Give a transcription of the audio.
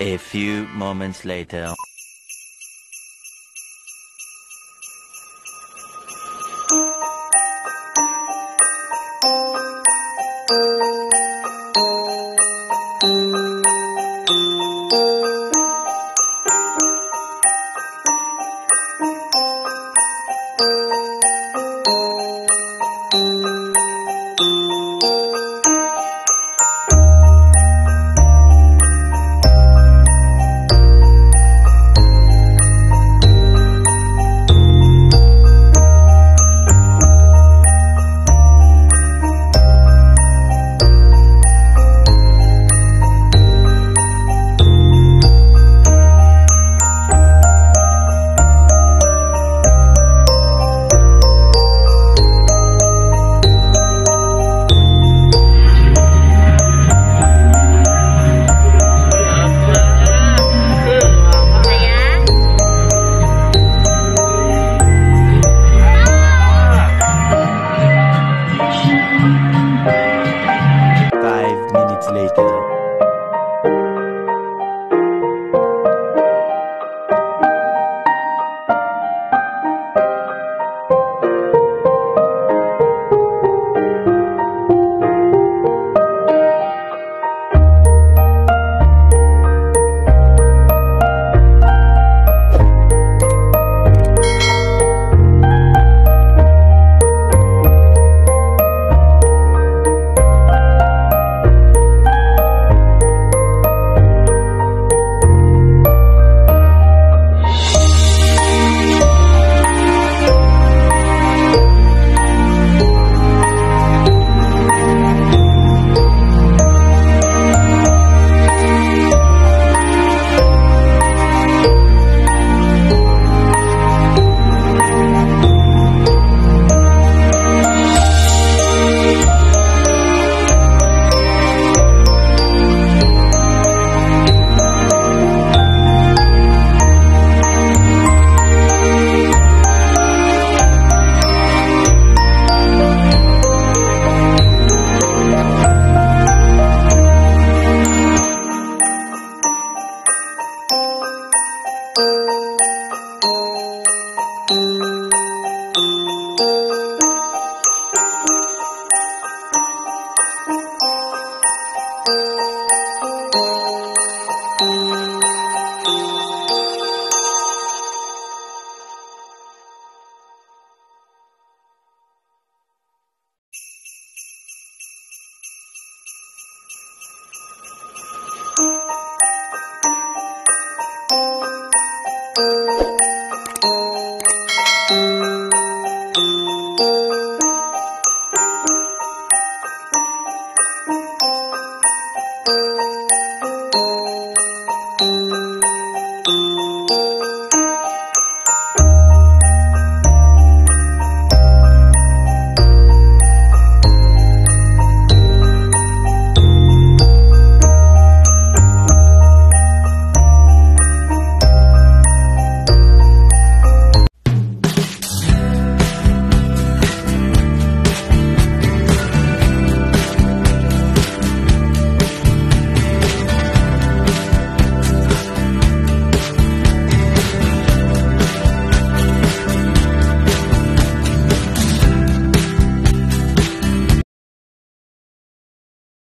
A few moments later.